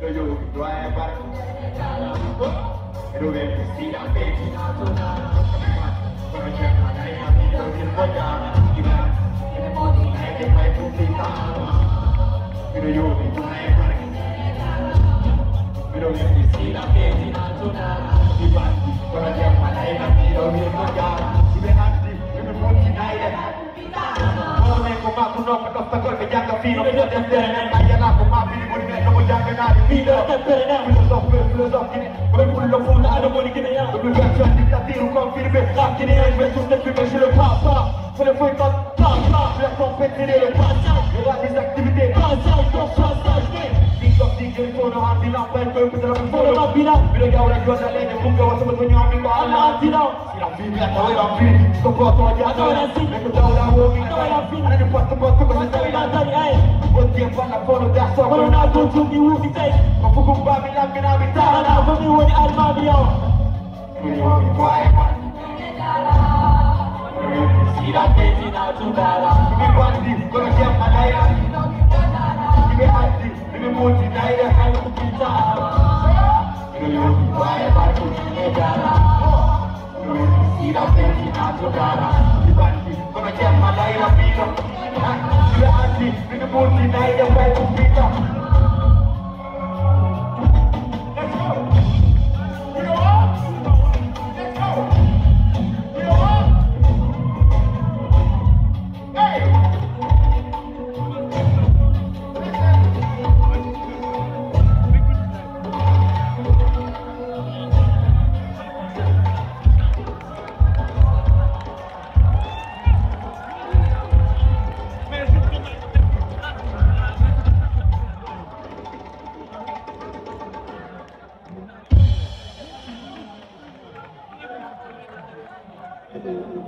Lo io lo è per E dove mi si la vedi Come c'è una lei a me lo il vogliamo E le modi è che fai tutti E lo io lo è per E dove mi si la vedi Di batti Come c'è una lei a me lo il vogliamo Si vede anzi E mi punti naile ma ku no ko dofta gol be ya ko be sono hati nak pen ko putera ko sono ma bina bila ti fa na fono da so ko na go to mi wu ti tai ko fu ko ba mi la mi na mi ta na ko mi woni al ma mi yo. Sila peti na tundara Mi bandi kono siya malaya. Mi hati Mi muti na ile hayo kupita Mi yuki kwa batu ni dara Sila peti na tundara Mi bandi kono siya malaya Mi hati Mi muti na ile hayo kupita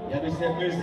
E a Luciana